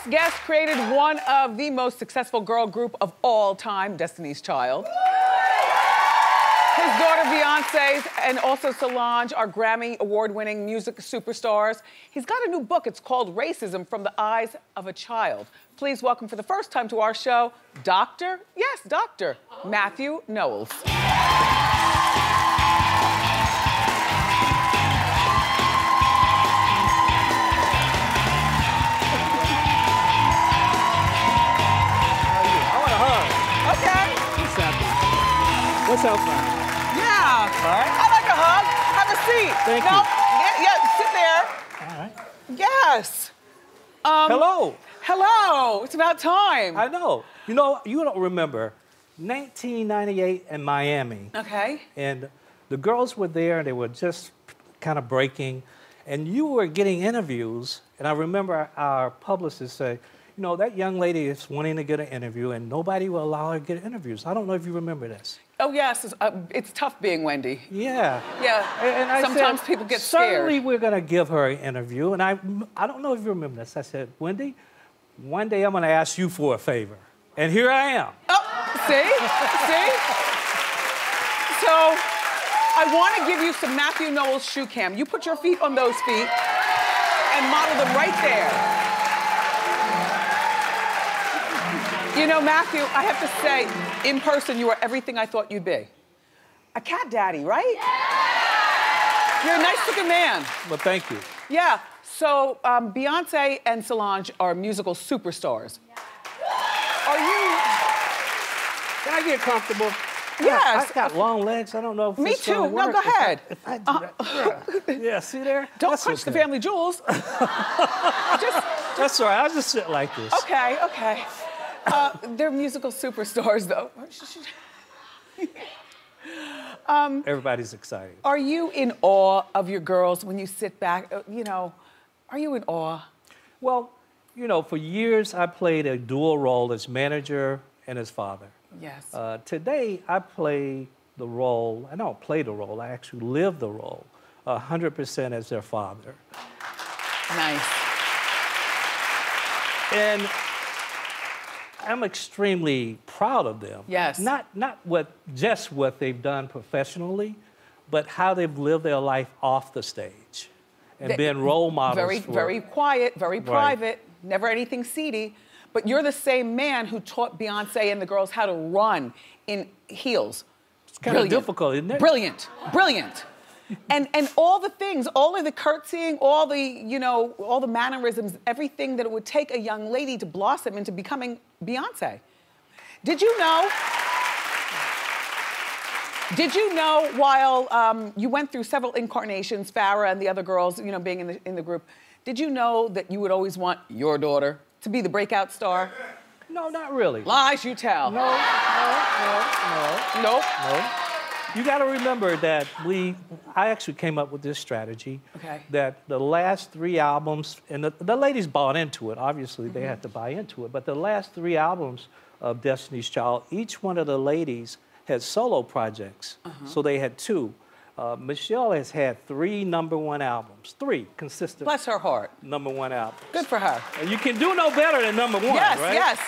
next guest created one of the most successful girl group of all time, Destiny's Child. His daughter Beyonce and also Solange are Grammy award winning music superstars. He's got a new book. It's called Racism from the Eyes of a Child. Please welcome for the first time to our show, Dr. Yes, Dr. Mathew Knowles. Up, man? Yeah. All right. I like a hug. Have a seat. Thank no, you. Yeah, yeah, sit there. All right. Yes. Um, Hello. Hello. It's about time. I know. You know, you don't remember 1998 in Miami, okay. and the girls were there. And they were just kind of breaking, and you were getting interviews. And I remember our publicist say, "You know, that young lady is wanting to get an interview, and nobody will allow her to get interviews." I don't know if you remember this. Oh yes, it's, uh, it's tough being Wendy. Yeah. Yeah. And, and I Sometimes said, people get Certainly, scared. we're going to give her an interview. And I, I don't know if you remember this. I said, Wendy, one day I'm going to ask you for a favor. And here I am. Oh, see, see. So, I want to give you some Mathew Knowles shoe cam. You put your feet on those feet and model them right there. You know, Mathew, I have to say, in person, you are everything I thought you'd be. A cat daddy, right? You're a nice-looking man. Well, thank you. Yeah. So um, Beyonce and Solange are musical superstars. Are you? Can I get comfortable? Yes. I've got long legs. I don't know if Me this gonna too. No, work. go If I- ahead. If I, do yeah. yeah, see there? Don't That's crunch the family jewels. Just That's all right. I'll just sit like this. okay, okay. Uh, they're musical superstars, though. Everybody's excited. Are you in awe of your girls when you sit back? uh, You know, are you in awe? Well, you know, for years I played a dual role as manager and as father. Yes. Uh, today, I play the role, I don't play the role, I actually live the role 100% as their father. nice. And I'm extremely proud of them. Yes. Not, not what, just what they've done professionally, but how they've lived their life off the stage and They- been role models. Very, for, very quiet, very private, never anything seedy. But you're the same man who taught Beyonce and the girls how to run in heels. It's kinda difficult, isn't it? Brilliant, brilliant. And and all the things, all of the curtsying, all the you know, all the mannerisms, everything that it would take a young lady to blossom into becoming Beyonce. Did you know? Did you know while um, you went through several incarnations, Farrah and the other girls, you know, being in the, in the group, did you know that you would always want your daughter to be the breakout star? No, not really. Lies you tell. No, no, no, no. Nope. No. You got to remember that we, I actually came up with this strategy. Okay. That the last three albums, and the, the ladies bought into it, obviously they had to buy into it, but the last three albums of Destiny's Child, each one of the ladies had solo projects. Uh -huh. So they had two. Uh, Michelle has had three number one albums, three consistent Bless her heart. number one albums. Good for her. And you can do no better than number one, yes, right? yes.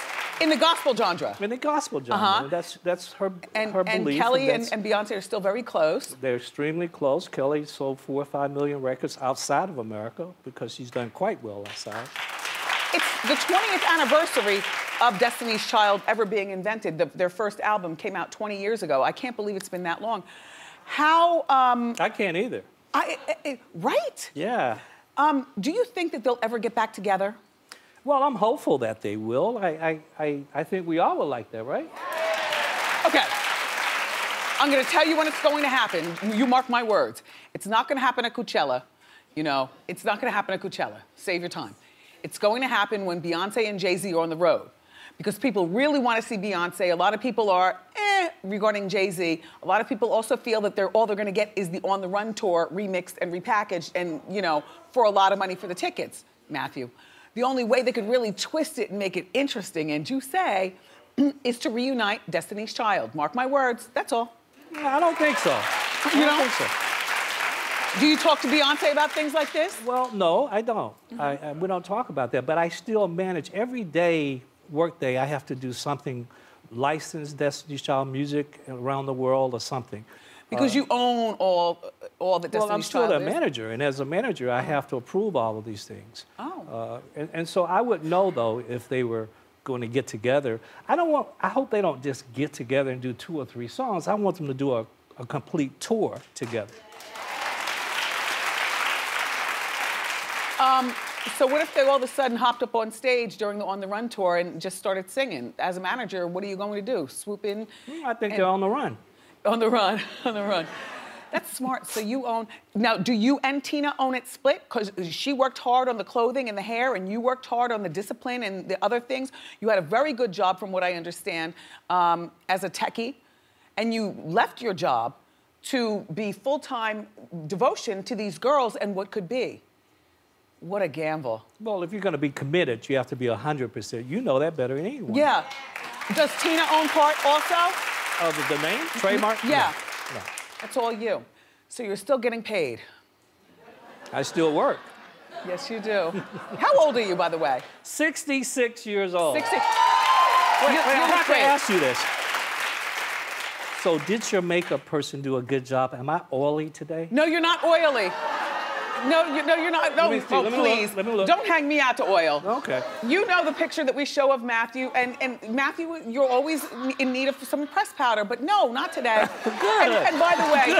In the gospel genre. In the gospel genre. Uh-huh. That's, that's her, And, her and belief. Kelly and, and Beyonce are still very close. They're extremely close. Kelly sold four or five million records outside of America because she's done quite well outside. It's the 20th anniversary of Destiny's Child ever being invented. The, their first album came out 20 years ago. I can't believe it's been that long. How, um, I can't either. I, I- I- right? Yeah. Um, do you think that they'll ever get back together? Well, I'm hopeful that they will. I, I, I, I think we all would like that, right? Okay. I'm gonna tell you when it's going to happen. You mark my words. It's not gonna happen at Coachella. You know, it's not gonna happen at Coachella. Save your time. It's going to happen when Beyonce and Jay Z are on the road. Because people really want to see Beyonce. A lot of people are eh regarding Jay Z. A lot of people also feel that they're all they're gonna get is the On the Run tour remixed and repackaged and, you know, for a lot of money for the tickets, Mathew. The only way they could really twist it and make it interesting, and you say, is to reunite Destiny's Child. Mark my words, that's all. I don't think so. You don't don't? think so. Do you talk to Beyonce about things like this? Well, no, I don't. Mm-hmm. I, I, we don't talk about that, but I still manage every day, work day, I have to do something licensed Destiny's Child music around the world or something. Because uh-huh. you own all uh, all the Well, I'm still a manager, and as a manager, I have to approve all of these things. Oh. Uh, and, and so I would know, though, if they were going to get together. I don't want. I hope they don't just get together and do two or three songs. I want them to do a, a complete tour together. Um, so what if they all of a sudden hopped up on stage during the On the Run tour and just started singing? As a manager, what are you going to do? Swoop in I think And- they're on the run. On the run, on the run. That's smart. So you own now. Do you and Tina own it split? Because she worked hard on the clothing and the hair, and you worked hard on the discipline and the other things. You had a very good job, from what I understand, um, as a techie, and you left your job to be full-time devotion to these girls and what could be. What a gamble. Well, if you're going to be committed, you have to be 100%. You know that better than anyone. Yeah. Does Tina own part also? Of the domain? Mm-hmm. Trademark? Yeah. No. no. That's all you. So you're still getting paid. I still work. Yes, you do. How old are you, by the way? 66 years old. 60. Wait, wait, you I have to ask you this. So, did your makeup person do a good job? Am I oily today? No, you're not oily. No, you, no, you're not. No, me oh, see, oh, let me look, please. let me look. Don't hang me out to oil. Okay. You know the picture that we show of Mathew, and, and Mathew, you're always in need of some press powder, but no, not today. Good. And, and by the way,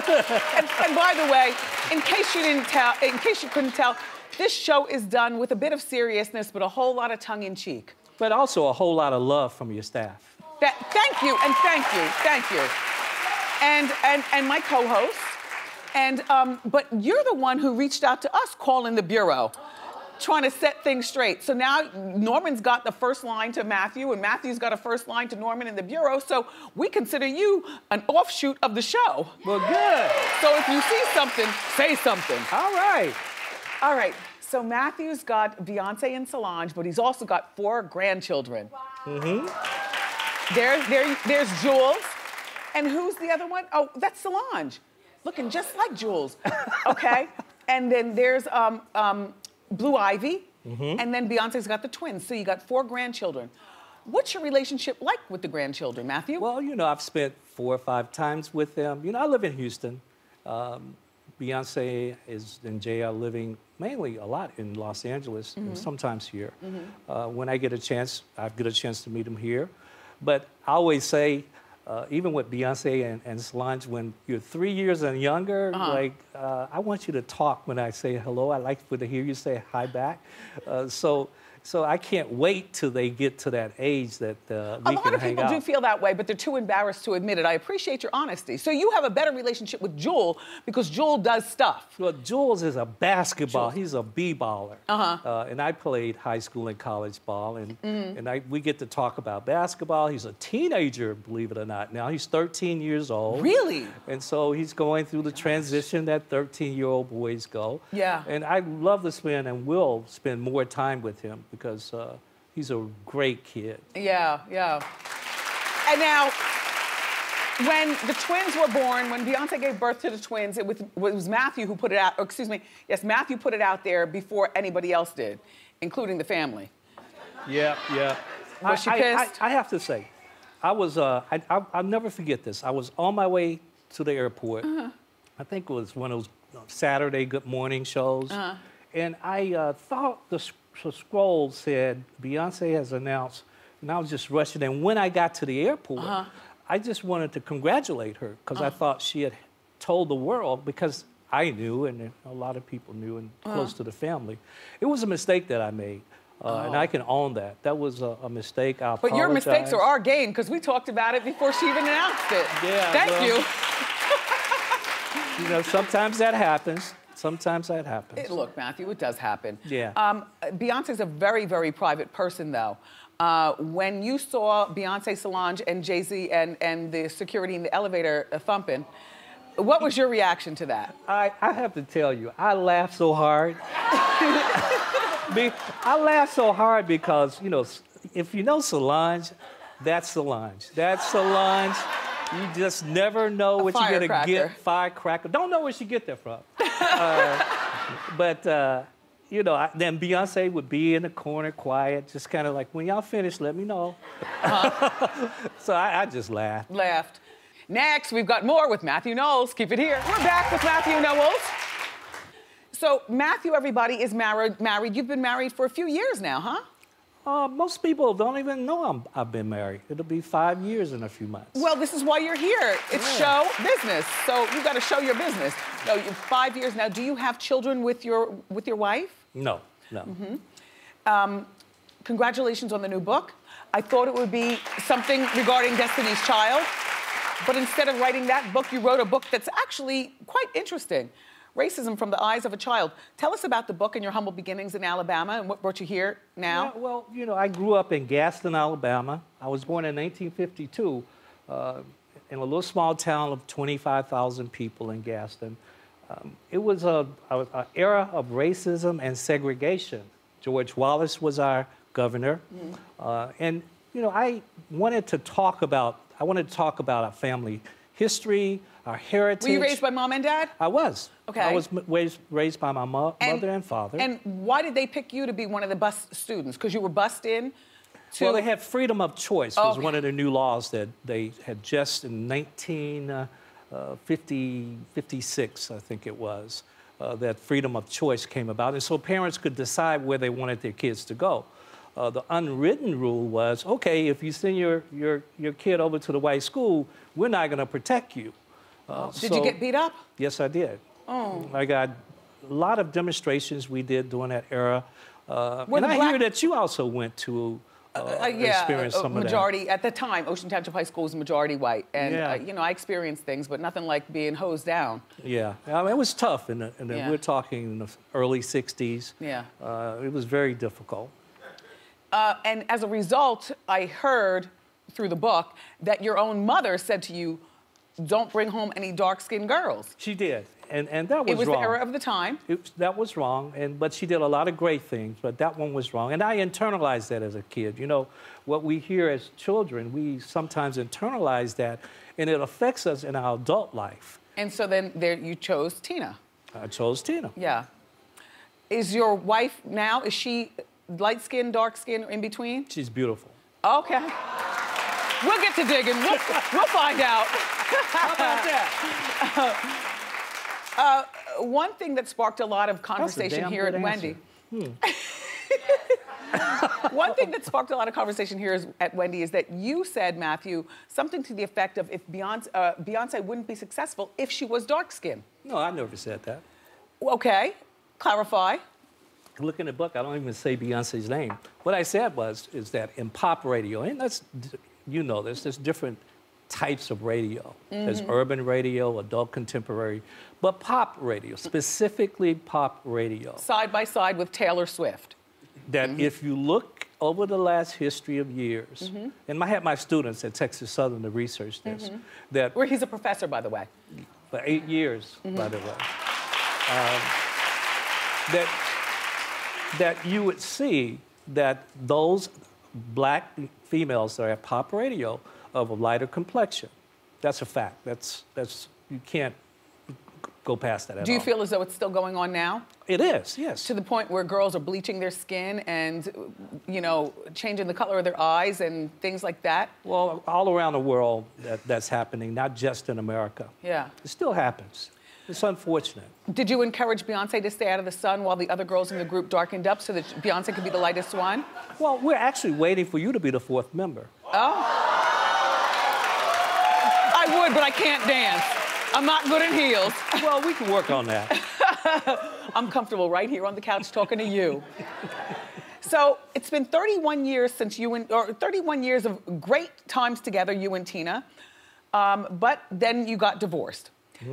and, and by the way, in case you didn't tell, in case you couldn't tell, this show is done with a bit of seriousness, but a whole lot of tongue in cheek. But also a whole lot of love from your staff. That, thank you, and thank you, thank you. And, and, and my co-host. And, um, but you're the one who reached out to us calling the Bureau, trying to set things straight. So now Norman's got the first line to Mathew, and Mathew's got a first line to Norman in the Bureau. So we consider you an offshoot of the show. Well, good. So if you see something, say something. All right. All right. So Mathew's got Beyonce and Solange, but he's also got four grandchildren. Mm-hmm. There, there, there's Jules. And who's the other one? Oh, that's Solange. Looking just like Jules. Okay. and then there's um, um, Blue Ivy. And then Beyonce's got the twins. So you got four grandchildren. What's your relationship like with the grandchildren, Mathew? Well, you know, I've spent four or five times with them. You know, I live in Houston. Um, Beyonce is and Jay are living mainly a lot in Los Angeles and sometimes here. Uh, when I get a chance, I get a chance to meet them here. But I always say, uh, even with Beyonce and, and Solange, when you're three years and younger, like uh, I want you to talk when I say hello. I like for to hear you say hi back. Uh, so, so I can't wait till they get to that age that uh, A we lot can of hang people out. do feel that way, but they're too embarrassed to admit it. I appreciate your honesty. So you have a better relationship with Jewel because Jewel does stuff. Well, Jules is a basketball. He's a b-baller. Uh-huh. and I played high school and college ball, and Mm-hmm. and I, we get to talk about basketball. He's a teenager, believe it or not. Now he's 13 years old. Really? And so he's going through the transition that 13-year-old boys go. Yeah. And I love to spend and will spend more time with him because uh, he's a great kid. Yeah, yeah. And now, when the twins were born, when Beyonce gave birth to the twins, it was, it was Mathew who put it out, or excuse me, yes, Mathew put it out there before anybody else did, including the family. Yeah, yeah. Was she I, I- pissed? I, I have to say, I was. Uh, I, I, I'll never forget this. I was on my way to the airport. Uh-huh. I think it was one of those Saturday Good Morning shows, Uh-huh. and I uh, thought the, s- the scroll said Beyonce has announced, and I was just rushing. And when I got to the airport, Uh-huh. I just wanted to congratulate her because I thought she had told the world because. I knew, and a lot of people knew, and Uh-huh. close to the family. It was a mistake that I made. Uh, And I can own that. That was a, a mistake. I Oh. But your mistakes are our gain because we talked about it before she even announced it. Yeah, Thank well- you. You know, sometimes that happens. Sometimes that happens. It- look, Mathew, it does happen. Yeah. Um, Beyonce's a very, very private person, though. Uh, when you saw Beyonce, Solange, and Jay Z and, and the security in the elevator uh, thumping, what was your reaction to that? I, I have to tell you, I laughed so hard. I laughed so hard because, you know, if you know Solange, that's Solange. That's Solange. You just never know what you're gonna firecracker. get. Firecracker. Don't know where she get that from. Uh, but uh, you know, I, then Beyonce would be in the corner, quiet, just kind of like, when y'all finish, let me know. so I, I just laughed. Laughed. Next, we've got more with Mathew Knowles. Keep it here. We're back with Mathew Knowles. So Mathew, everybody, is married. Married. You've been married for a few years now, huh? Uh, most people don't even know I'm, I've been married. It'll be five years in a few months. Well, this is why you're here. It's Yeah. show business. So you got to show your business. No, you're five years now. Do you have children with your with your wife? no, no. Mm-hmm. Congratulations on the new book. I thought it would be something regarding Destiny's Child, but instead of writing that book, you wrote a book that's actually quite interesting. Racism from the Eyes of a Child. Tell us about the book and your humble beginnings in Alabama and what brought you here now. Yeah, well, you know, I grew up in Gadsden, Alabama. I was born in 1952 uh, in a little small town of 25,000 people in Gadsden. Um, it was a, a, a era of racism and segregation. George Wallace was our governor, Mm-hmm. uh, and you know, I wanted to talk about. I wanted to talk about our family history, our heritage. Were you raised by mom and dad? I was. Okay. I was m- raised, raised by my mo- mother and father. And why did they pick you to be one of the bus students? Because you were bussed in to. Well, they had freedom of choice. was Okay. one of the new laws that they had just in 1950, 56, I think it was, uh, that freedom of choice came about. And so parents could decide where they wanted their kids to go. Uh, the unwritten rule was, okay, if you send your, your, your kid over to the white school, we're not going to protect you. Uh, did you get beat up? Yes, I did. Oh. I got a lot of demonstrations we did during that era. Uh, and I black- hear that you also went to uh, Uh, yeah, experience uh, some of majority at the time. Ocean Township High School was majority white, and Yeah. uh, you know I experienced things, but nothing like being hosed down. Yeah, I mean, it was tough. And the, in the, Yeah. we're talking in the early 60s. Yeah. Uh, it was very difficult. Uh, and as a result, I heard through the book that your own mother said to you, "Don't bring home any dark-skinned girls." She did. And, and that was it was wrong. the era of the time. It that was wrong, and but she did a lot of great things, but that one was wrong. And I internalized that as a kid. You know, what we hear as children, we sometimes internalize that, and it affects us in our adult life. And so then there you chose Tina. I chose Tina. Yeah. Is your wife now? Is she light skin, dark skin, or in between? She's beautiful. Okay. We'll get to digging. We'll, we'll find out. How about that? One thing that sparked a lot of conversation here at good Wendy. answer. One thing that sparked a lot of conversation here is, at Wendy is that you said, Mathew, something to the effect of if Beyonce, uh, Beyonce wouldn't be successful if she was dark skinned. No, I never said that. Okay, clarify. Look in the book, I don't even say Beyonce's name. What I said was, is that in pop radio, and that's, you know this, there's different types of radio. There's mm-hmm. urban radio, adult contemporary, but pop radio, specifically pop radio. Side by side with Taylor Swift. that mm-hmm. if you look over the last history of years, mm-hmm. and I had my students at Texas Southern to research this, that Where he's a professor, by the way. for eight years, by the way, um, that that you would see that those black females that are at pop radio of a lighter complexion. That's a fact. That's that's you can't go past that at Do you all. feel as though it's still going on now? it is? Yes. To the point where girls are bleaching their skin and, you know, changing the color of their eyes and things like that? Well, all around the world that, that's happening, not just in America. Yeah. It still happens. It's unfortunate. Did you encourage Beyonce to stay out of the sun while the other girls in the group darkened up so that Beyonce could be the lightest one? Well, we're actually waiting for you to be the fourth member. Oh. I would, but I can't dance. I'm not good in heels. Well, we can work on that. I'm comfortable right here on the couch talking to you. So it's been 31 years since you and, or 31 years of great times together, you and Tina. Um, but then you got divorced.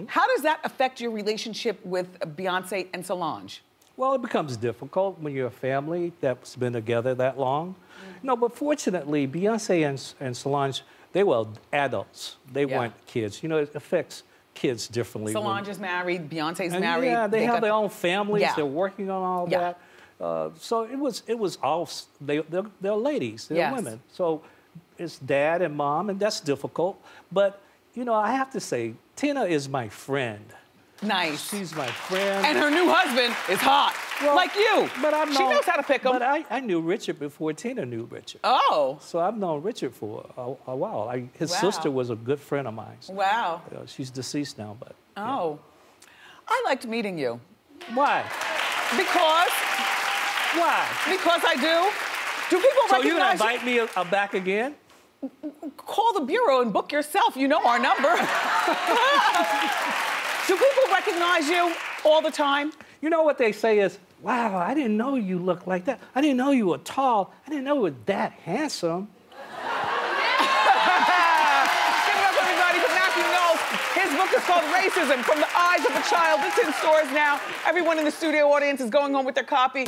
How does that affect your relationship with Beyonce and Solange? Well, it becomes difficult when you're a family that's been together that long. No, but fortunately, Beyonce and, and Solange, they were adults. They Yeah. weren't kids. You know, it affects kids differently. when- Solange is married, Beyonce's And married. Yeah, they, have got- their own families. Yeah. They're working on all Yeah. that. Uh, so it was it was all they they're, they're ladies. They're Yes. women. So it's dad and mom, and that's difficult. But you know, I have to say, Tina is my friend. Nice. She's my friend. And her new husband is hot, Well, like you. But I've she knows how to pick them. But I, I knew Richard before Tina knew Richard. oh, So I've known Richard for a, a while. I, his Wow. sister was a good friend of mine. wow. Uh, she's deceased now, but Oh, I liked meeting you why? because Why? because I do. Do people So you gonna recognize you? invite me uh, back again? Call the bureau and book yourself. You know our number. do people recognize you all the time? You know what they say is, wow, I didn't know you looked like that. I didn't know you were tall. I didn't know you were that handsome. Give it up, everybody, for Mathew Knowles. His book is called Racism From the Eyes of a Child. It's in stores now. Everyone in the studio audience is going home with their copy.